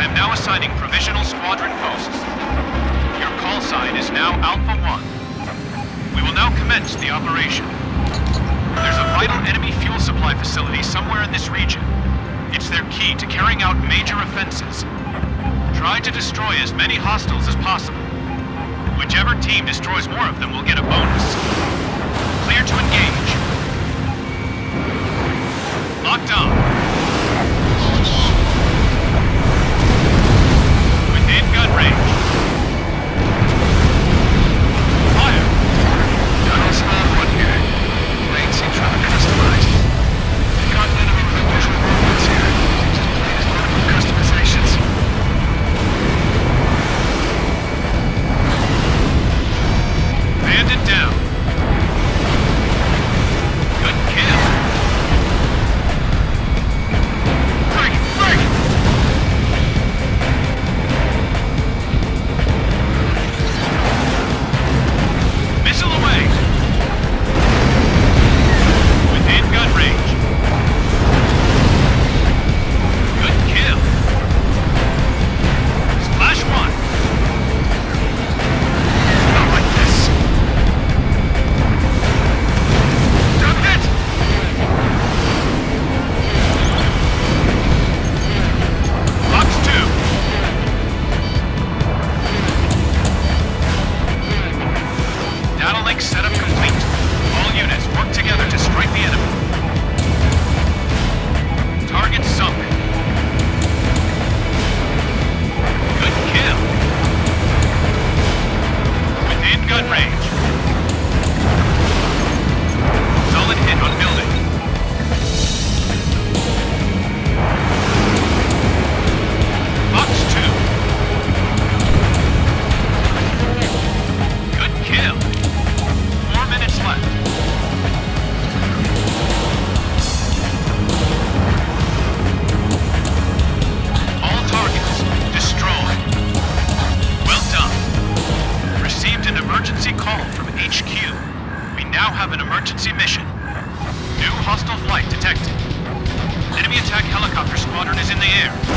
I am now assigning provisional squadron posts. Your call sign is now Alpha 1. We will now commence the operation. There's a vital enemy fuel supply facility somewhere in this region. It's their key to carrying out major offenses. Try to destroy as many hostiles as possible. Whichever team destroys more of them will get a bonus. Emergency mission. New hostile flight detected. Enemy attack helicopter squadron is in the air.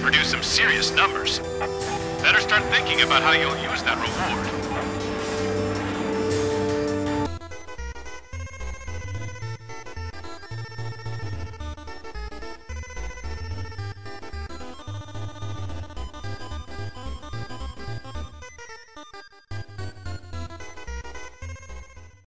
Produced some serious numbers. Better start thinking about how you'll use that reward.